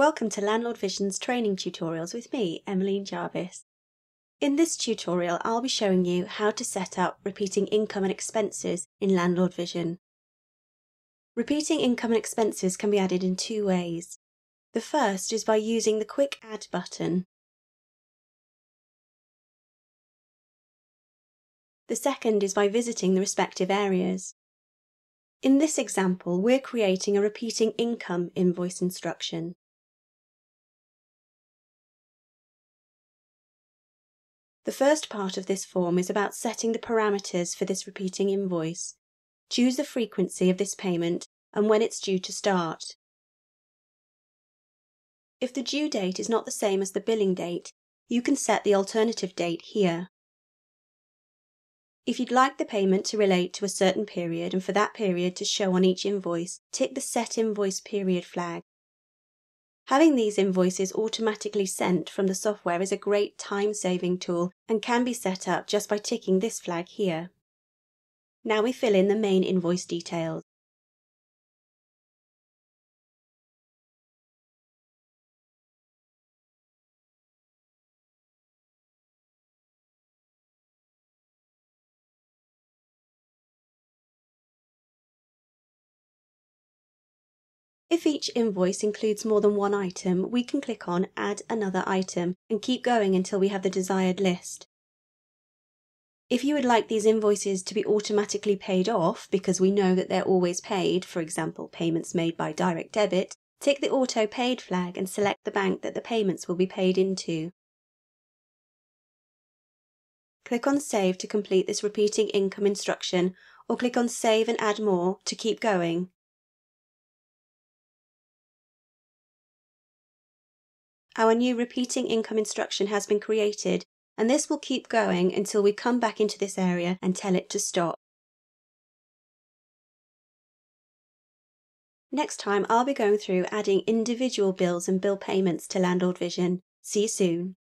Welcome to Landlord Vision's training tutorials with me, Emmeline Jarvis. In this tutorial, I'll be showing you how to set up repeating income and expenses in Landlord Vision. Repeating income and expenses can be added in two ways. The first is by using the Quick Add button. The second is by visiting the respective areas. In this example, we're creating a repeating income invoice instruction. The first part of this form is about setting the parameters for this repeating invoice. Choose the frequency of this payment and when it's due to start. If the due date is not the same as the billing date, you can set the alternative date here. If you'd like the payment to relate to a certain period and for that period to show on each invoice, tick the Set Invoice Period flag. Having these invoices automatically sent from the software is a great time-saving tool and can be set up just by ticking this flag here. Now we fill in the main invoice details. If each invoice includes more than one item, we can click on Add another item and keep going until we have the desired list. If you would like these invoices to be automatically paid off because we know that they're always paid, for example, payments made by direct debit, tick the Auto Paid flag and select the bank that the payments will be paid into. Click on Save to complete this repeating income instruction, or click on Save and Add More to keep going. Our new repeating income instruction has been created, and this will keep going until we come back into this area and tell it to stop. Next time, I'll be going through adding individual bills and bill payments to Landlord Vision. See you soon.